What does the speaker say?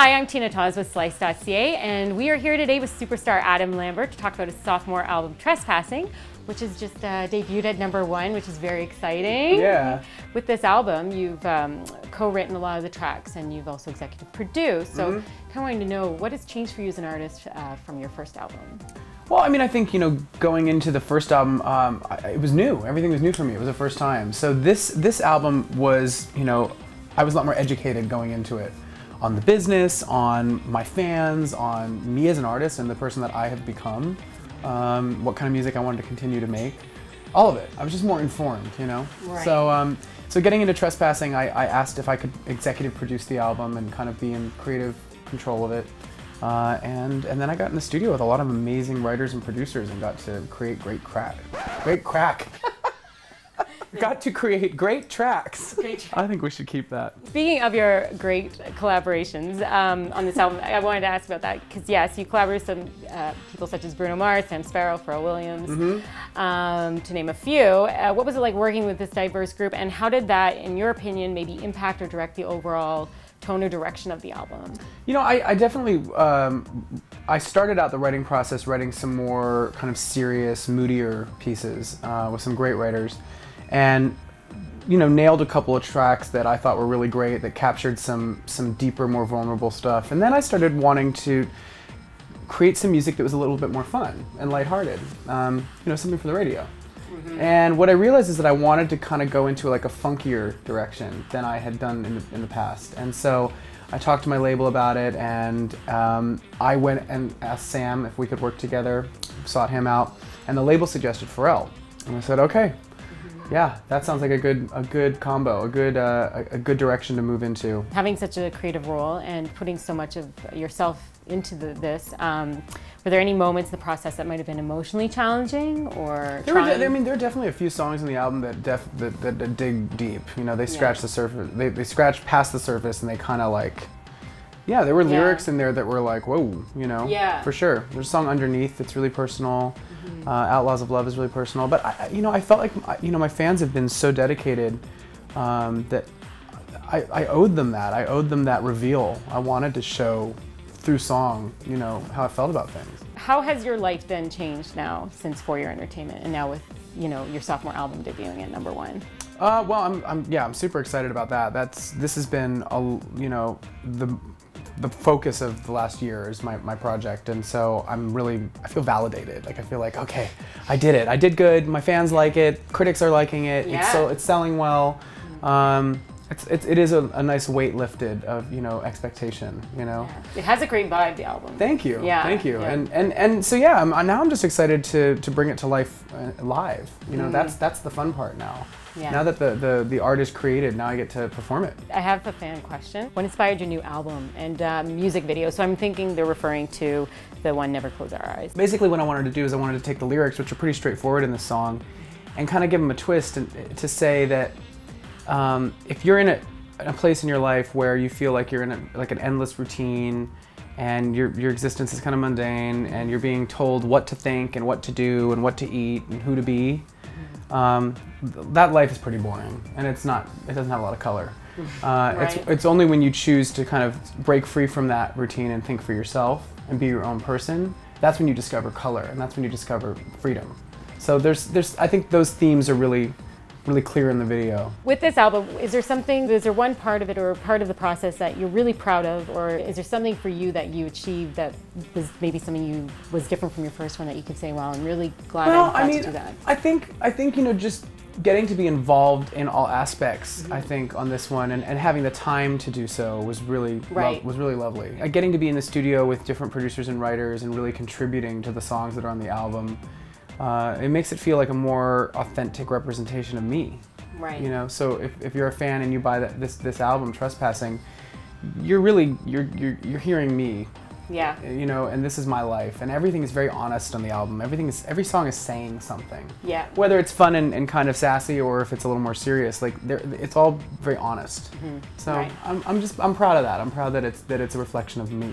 Hi, I'm Tina Thomas with Slice.ca, and we are here today with superstar Adam Lambert to talk about his sophomore album, Trespassing, which is just uh, debuted at number one, which is very exciting. Yeah. With this album, you've um, co-written a lot of the tracks, and you've also executive produced. So, Mm-hmm. kind of wanting to know what has changed for you as an artist uh, from your first album. Well, I mean, I think you know, going into the first album, um, I, it was new. Everything was new for me. It was the first time. So this this album was, you know, I was a lot more educated going into it on the business, on my fans, on me as an artist, and the person that I have become. Um, what kind of music I wanted to continue to make. All of it. I was just more informed, you know. Right. So um, so getting into trespassing, I, I asked if I could executive produce the album and kind of be in creative control of it. Uh, and and then I got in the studio with a lot of amazing writers and producers and got to create great crack. Great crack. got to create great tracks. Great I think we should keep that. Speaking of your great collaborations um, on this album, I wanted to ask about that because yes, you collaborated with some uh, people such as Bruno Mars, Sam Sparro, Pharrell Williams, Mm-hmm. um, to name a few. Uh, what was it like working with this diverse group, and how did that, in your opinion, maybe impact or direct the overall tone or direction of the album? You know, I, I definitely um, I started out the writing process writing some more kind of serious, moodier pieces uh, with some great writers, and you know nailed a couple of tracks that I thought were really great that captured some some deeper, more vulnerable stuff. And then I started wanting to create some music that was a little bit more fun and lighthearted. Um, you know, something for the radio. And what I realized is that I wanted to kind of go into like a funkier direction than I had done in the, in the past. And so I talked to my label about it, and um, I went and asked Sam if we could work together, sought him out, and the label suggested Pharrell. And I said, okay, yeah, that sounds like a good a good combo, a good uh, a, good direction to move into. Having such a creative role and putting so much of yourself into the, this, um, were there any moments in the process that might have been emotionally challenging or There were, I mean, there are definitely a few songs in the album that def- that, that, that dig deep. You know, they scratch the surface. They, they scratch past the surface, and they kind of like, yeah, there were Yeah. lyrics in there that were like, whoa, you know, Yeah. Mm-hmm. for sure. There's a song underneath that's really personal. Uh, Outlaws of Love is really personal. But I, I- you know, I felt like you know my fans have been so dedicated um, that I, I owed them that. I owed them that reveal. I wanted to show through song, you know, how I felt about things. How has your life then changed now since For Your Entertainment and now with, you know, your sophomore album debuting at number one? Uh, well, I'm, I'm, yeah, I'm super excited about that. That's, this has been, a, you know, the, the focus of the last year is my, my project. And so I'm really, I feel validated. Like, I feel like, okay, I did it. I did good. My fans like it. Critics are liking it. It's, Yeah. so, it's selling well. Um, it's, it's, it is a, a nice weight lifted of, you know, expectation, you know? It has a great vibe, the album. Thank you. Yeah, Thank you. yeah. And and and so yeah, I'm, now I'm just excited to to bring it to life uh, live. You know, that's that's the fun part now. Mm. Yeah. Now that the, the the art is created, now I get to perform it. I have a fan question. What inspired your new album and um, music video? So I'm thinking they're referring to the one Never Close Our Eyes. Basically, what I wanted to do is I wanted to take the lyrics, which are pretty straightforward in the song, and kind of give them a twist and to say that um, if you're in a, a place in your life where you feel like you're in a, like an endless routine and your, your existence is kind of mundane and you're being told what to think and what to do and what to eat and who to be um, th- that life is pretty boring and it's not it doesn't have a lot of color. Uh, Right. it's, it's only when you choose to kind of break free from that routine and think for yourself and be your own person that's when you discover color and that's when you discover freedom. So there's there's i think those themes are really really clear in the video With this album, is there something, is there one part of it or part of the process that you're really proud of? Or is there something for you that you achieved that was maybe something you was different from your first one that you could say, wow, I'm really glad I got to do that? I think I think you know just getting to be involved in all aspects. Mm-hmm. I think on this one and, and having the time to do so was really Right. was really lovely. Uh, getting to be in the studio with different producers and writers and really contributing to the songs that are on the album. Uh, it makes it feel like a more authentic representation of me. Right. You know, so if, if you're a fan and you buy that, this this album, Trespassing, you're really you're you're, you're hearing me Yeah. you know, and this is my life, and everything is very honest on the album. Everything is every song is saying something. Yeah. Whether it's fun and, and kind of sassy, or if it's a little more serious, like there- it's all very honest. So Right. I'm, I'm just I'm proud of that. I'm proud that it's that it's a reflection of me.